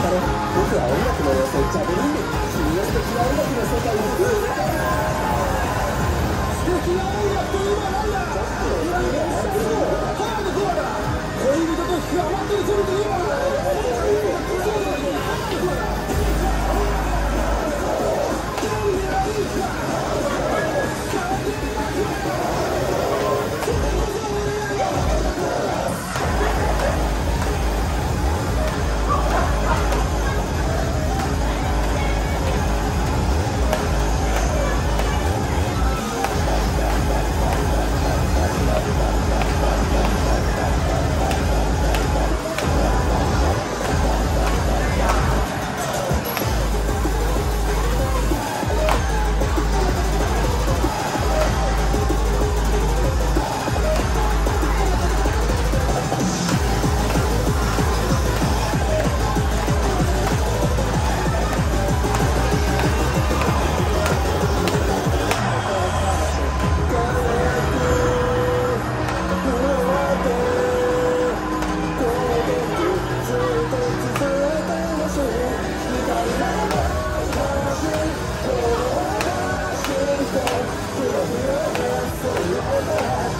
僕は音楽の要をジャベリン君の素敵な音楽の世界に